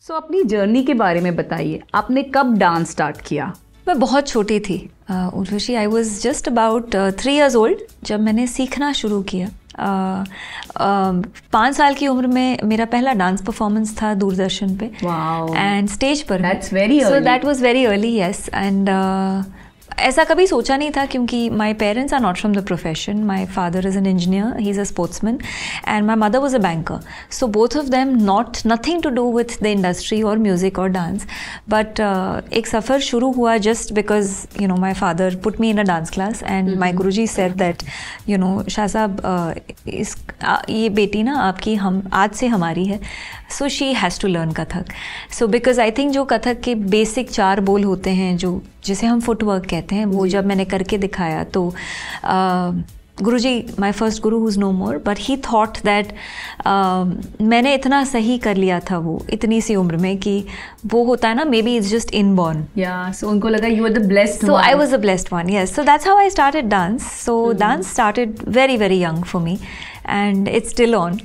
सो so, अपनी journey के बारे में बताइए। आपने कब डांस स्टार्ट किया? मैं बहुत छोटी थी। Urvashi I was just about three years old जब मैंने सीखना शुरू किया। uh, uh, पाँच साल की उम्र में मेरा पहला डांस परफॉर्मेंस था दूरदर्शन पे। एंड स्टेज पर that's very so that was very early yes and ऐसा कभी सोचा नहीं था क्योंकि my parents are not from the profession my father is an engineer he is a sportsman and my mother was a banker so both of them not nothing to do with the industry और music और dance but एक सफ़र शुरू हुआ just because you know my father put me in a dance class and my guru ji said that you know Shah Sahab इस ये बेटी ना आपकी हम आज से हमारी है। So she has to learn Kathak so because I think जो कथक के बेसिक चार बोल होते हैं जो जिसे हम फुटवर्क कहते हैं वो जब मैंने करके दिखाया तो Guru ji my first guru who's no more but he thought that मैंने इतना सही कर लिया था वो इतनी सी उम्र में कि वो होता है ना maybe is just inborn so उनको लगा you are the blessed so I was the blessed one yes so that's how I started dance so dance started very very young for me and it's still on